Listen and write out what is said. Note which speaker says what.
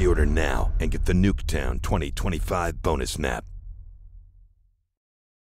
Speaker 1: Pre-order now and get the Nuketown 2025 bonus map.